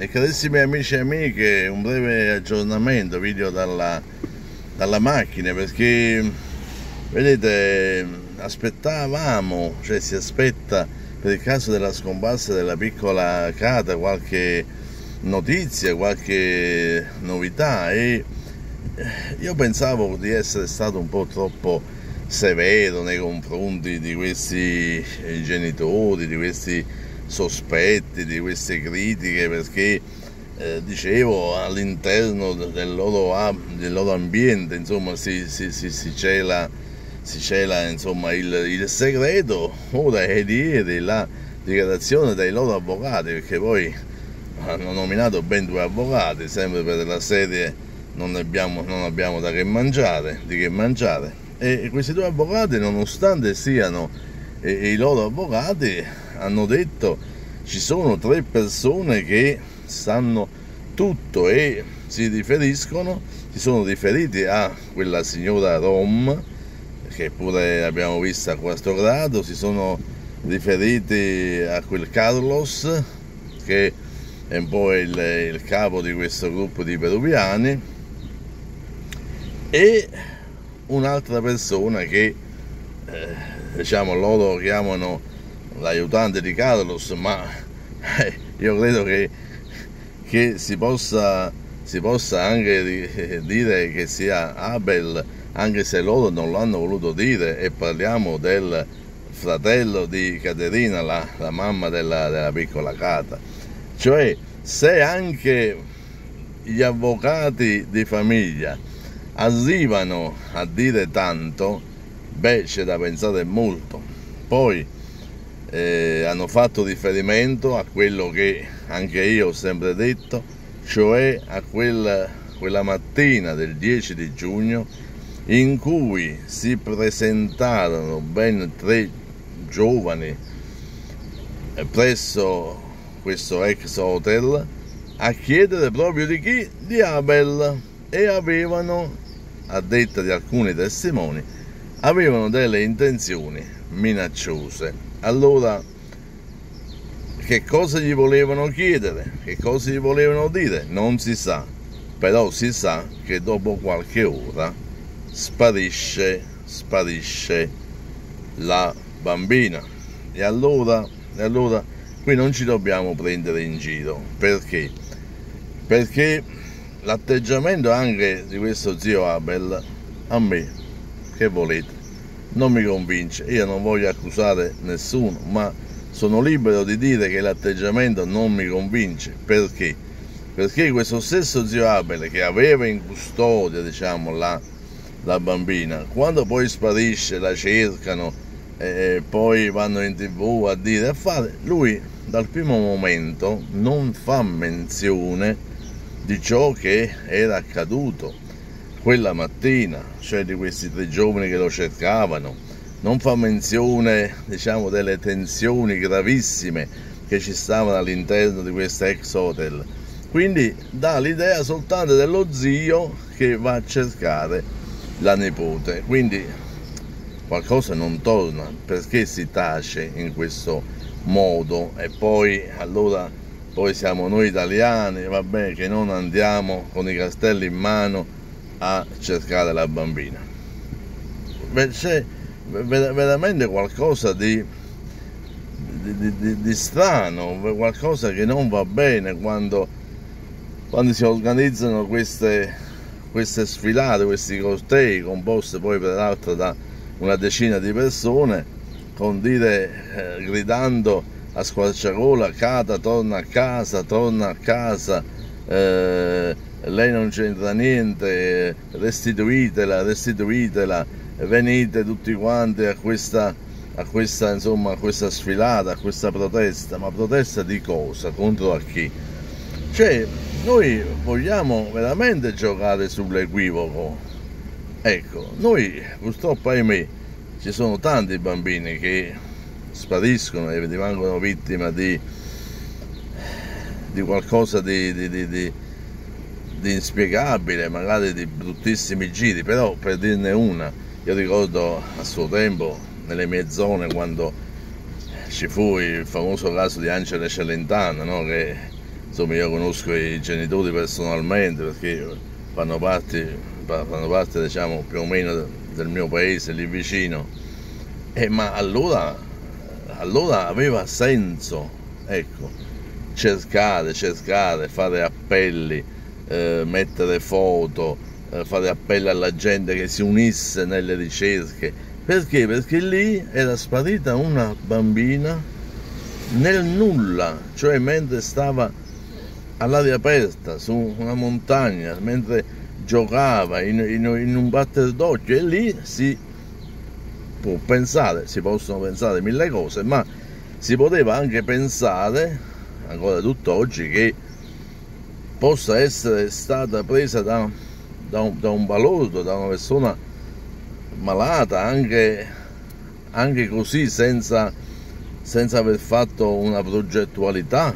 e carissimi amici e amiche, un breve aggiornamento video dalla, dalla macchina perché vedete aspettavamo, cioè si aspetta per il caso della scomparsa della piccola Cata qualche notizia, qualche novità e eh, io pensavo di essere stato un po' troppo severo nei confronti di questi genitori, di questi sospetti, di queste critiche, perché eh, dicevo all'interno del loro, del loro, ambiente insomma si, si, si, si cela, si cela insomma, il, il, segreto, ora è di ieri la dichiarazione dei loro avvocati, perché poi hanno nominato ben due avvocati, sempre per la serie non abbiamo, non abbiamo da che mangiare, di che mangiare. E questi due avvocati, nonostante siano i loro avvocati, hanno detto ci sono tre persone che sanno tutto e si riferiscono, si sono riferiti a quella signora Rom, che pure abbiamo visto a quarto grado, si sono riferiti a quel Carlos, che è un po' il, il capo di questo gruppo di peruviani, e un'altra persona che eh, diciamo loro chiamano l'aiutante di Carlos, ma eh, io credo che, che si, possa, si, possa, anche dire che sia Abel, anche se loro non l'hanno voluto dire, e parliamo del fratello di Caterina, la, la mamma della, della piccola Cata. Cioè, se anche gli avvocati di famiglia arrivano a dire tanto, beh, c'è da pensare molto. Poi eh, hanno fatto riferimento a quello che anche io ho sempre detto, cioè a quella, quella mattina del 10 di giugno in cui si presentarono ben tre giovani eh, presso questo ex hotel a chiedere proprio di chi? Di Abel e avevano, a detta di alcuni testimoni, avevano delle intenzioni minacciose allora, che cosa gli volevano chiedere? Che cosa gli volevano dire? Non si sa, però si sa che dopo qualche ora sparisce, sparisce la bambina. E allora, e allora qui non ci dobbiamo prendere in giro. Perché? Perché l'atteggiamento anche di questo zio Abel, a me, che volete, non mi convince. Io non voglio accusare nessuno, ma sono libero di dire che l'atteggiamento non mi convince. Perché? Perché questo stesso zio Abele che aveva in custodia, diciamo, la, la bambina, quando poi sparisce, la cercano e poi vanno in tv a dire a fare, lui dal primo momento non fa menzione di ciò che era accaduto quella mattina, cioè di questi tre giovani che lo cercavano, non fa menzione diciamo, delle tensioni gravissime che ci stavano all'interno di questo ex hotel. Quindi dà l'idea soltanto dello zio che va a cercare la nipote. Quindi qualcosa non torna perché si tace in questo modo e poi allora poi siamo noi italiani, vabbè che non andiamo con i castelli in mano a cercare la bambina. C'è veramente qualcosa di, di, di, di, strano, qualcosa che non va bene quando, quando si organizzano queste, queste sfilate, questi cortei composti poi peraltro da una decina di persone con dire, eh, gridando a squarciagola, Cata torna a casa, torna a casa, eh, lei non c'entra niente, restituitela, restituitela, venite tutti quanti a questa, a questa, insomma, a questa sfilata, a questa protesta, ma protesta di cosa? Contro a chi? Cioè, noi vogliamo veramente giocare sull'equivoco. Ecco, noi purtroppo ahimè ci sono tanti bambini che spariscono e rimangono vittime di, di qualcosa di, di, di di inspiegabile, magari di bruttissimi giri, però per dirne una, io ricordo a suo tempo nelle mie zone quando ci fu il famoso caso di Angela Celentano, no? che insomma io conosco i genitori personalmente perché fanno parte, fanno parte diciamo più o meno del mio paese lì vicino, eh, ma allora, allora aveva senso, ecco, cercare, cercare, fare appelli, eh, mettere foto, eh, fare appelli alla gente che si unisse nelle ricerche. Perché? Perché lì era sparita una bambina nel nulla, cioè mentre stava all'aria aperta su una montagna, mentre giocava in, in, in un batter d'occhio e lì si può pensare, si possono pensare mille cose, ma si poteva anche pensare, ancora tutt'oggi, che possa essere stata presa da, da, un, da un balordo, da una persona malata, anche, anche così senza, senza aver fatto una progettualità,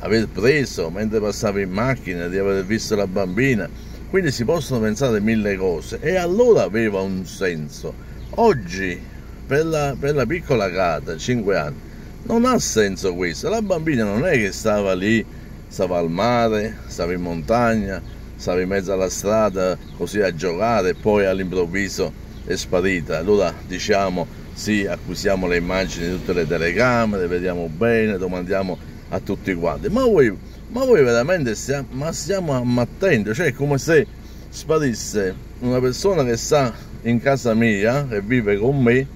aver preso mentre passava in macchina, di aver visto la bambina. Quindi si possono pensare mille cose e allora aveva un senso. Oggi, per la, per la piccola Cata, 5 anni, non ha senso questo. La bambina non è che stava lì stava al mare, stava in montagna, stava in mezzo alla strada così a giocare e poi all'improvviso è sparita. Allora diciamo sì, acquisiamo le immagini di tutte le telecamere, vediamo bene, domandiamo a tutti quanti. Ma voi, ma voi veramente stiamo, ma stiamo ammattendo? Cioè è come se sparisse una persona che sta in casa mia, che vive con me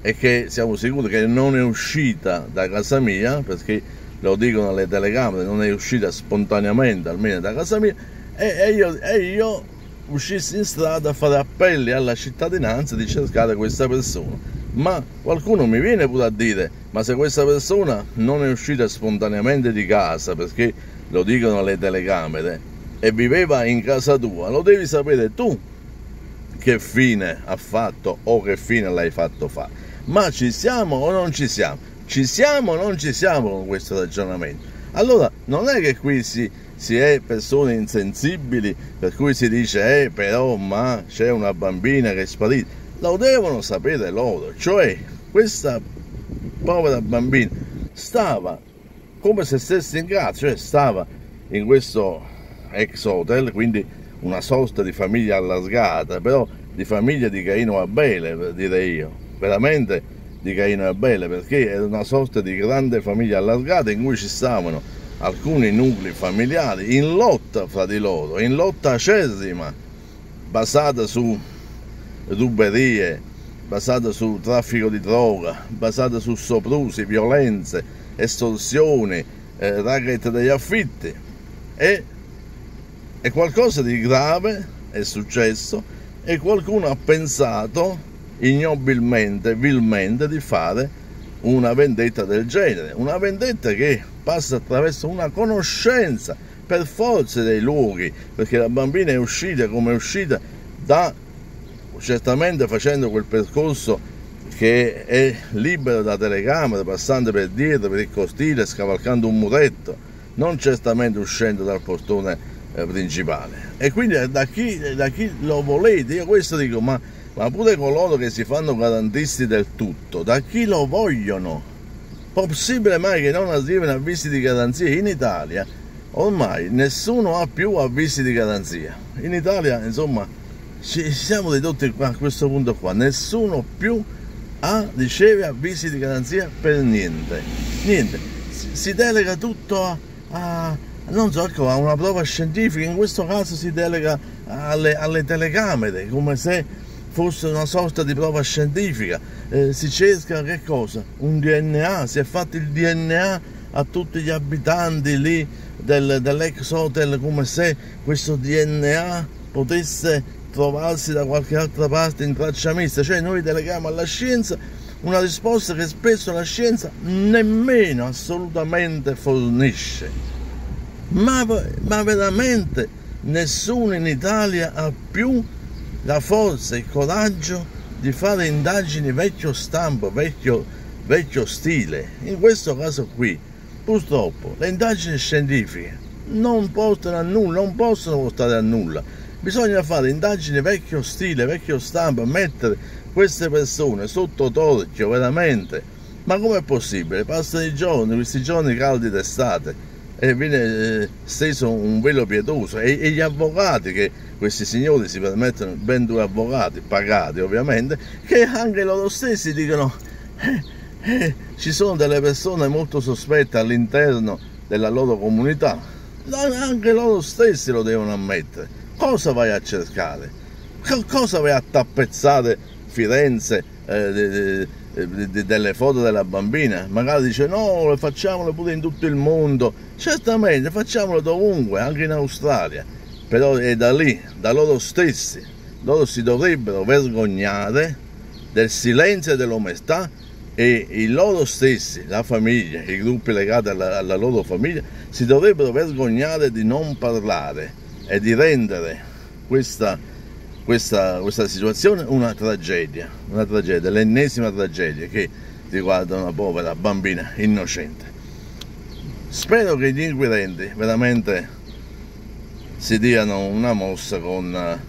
e che siamo sicuri che non è uscita da casa mia perché lo dicono le telecamere, non è uscita spontaneamente, almeno da casa mia, e, e, io, e io uscissi in strada a fare appelli alla cittadinanza di cercare questa persona. Ma qualcuno mi viene pure a dire, ma se questa persona non è uscita spontaneamente di casa, perché lo dicono le telecamere, e viveva in casa tua, lo devi sapere tu che fine ha fatto o che fine l'hai fatto fare. Ma ci siamo o non ci siamo? Ci siamo o non ci siamo con questo ragionamento? Allora, non è che qui si, si è persone insensibili per cui si dice, eh, però, ma c'è una bambina che è sparita. Lo devono sapere loro, cioè questa povera bambina stava come se stesse in casa, cioè stava in questo ex hotel, quindi una sorta di famiglia allargata, però di famiglia di Caino Abele, direi io, veramente di Caino e Abele perché era una sorta di grande famiglia allargata in cui ci stavano alcuni nuclei familiari in lotta fra di loro, in lotta acerrima, basata su ruberie, basata sul traffico di droga, basata su soprusi, violenze, estorsioni, eh, racket degli affitti. E, e qualcosa di grave è successo e qualcuno ha pensato ignobilmente, vilmente di fare una vendetta del genere, una vendetta che passa attraverso una conoscenza per forza dei luoghi, perché la bambina è uscita come è uscita da certamente facendo quel percorso che è libero da telecamere, passando per dietro, per il cortile, scavalcando un muretto, non certamente uscendo dal portone eh, principale. E quindi da chi, da chi lo volete, io questo dico, ma ma pure coloro che si fanno garantisti del tutto, da chi lo vogliono? Possibile mai che non arrivino avvisi di garanzia in Italia? Ormai nessuno ha più avvisi di garanzia. In Italia, insomma, ci siamo ridotti a questo punto qua. Nessuno più ha, riceve avvisi di garanzia per niente. Niente. Si delega tutto a, a non so, ecco, a una prova scientifica, in questo caso si delega alle, alle telecamere, come se fosse una sorta di prova scientifica, eh, si cerca che cosa? Un DNA, si è fatto il DNA a tutti gli abitanti lì del, dell'ex hotel come se questo DNA potesse trovarsi da qualche altra parte in tracciamista, cioè noi deleghiamo alla scienza una risposta che spesso la scienza nemmeno assolutamente fornisce. Ma, ma veramente nessuno in Italia ha più la forza e il coraggio di fare indagini vecchio stampo, vecchio, vecchio stile. In questo caso qui, purtroppo, le indagini scientifiche non portano a nulla, non possono portare a nulla. Bisogna fare indagini vecchio stile, vecchio stampo, mettere queste persone sotto torchio, veramente. Ma com'è possibile? Passano i giorni, questi giorni caldi d'estate, e viene eh, steso un velo pietoso e, e, gli avvocati che questi signori si permettono, ben due avvocati, pagati ovviamente, che anche loro stessi dicono eh, eh, ci sono delle persone molto sospette all'interno della loro comunità, anche loro stessi lo devono ammettere. Cosa vai a cercare? Cosa vai a tappezzare Firenze? Eh, delle foto della bambina, magari dice no, facciamole pure in tutto il mondo, certamente facciamolo dovunque, anche in Australia, però è da lì, da loro stessi, loro si dovrebbero vergognare del silenzio e dell'onestà e i loro stessi, la famiglia, i gruppi legati alla, alla loro famiglia, si dovrebbero vergognare di non parlare e di rendere questa questa, questa situazione una tragedia, una tragedia, l'ennesima tragedia che riguarda una povera bambina innocente. Spero che gli inquirenti veramente si diano una mossa con,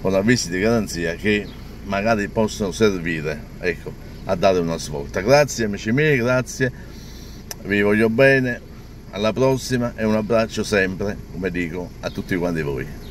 con avvisi di garanzia che magari possono servire ecco, a dare una svolta. Grazie amici miei, grazie, vi voglio bene, alla prossima e un abbraccio sempre, come dico, a tutti quanti voi.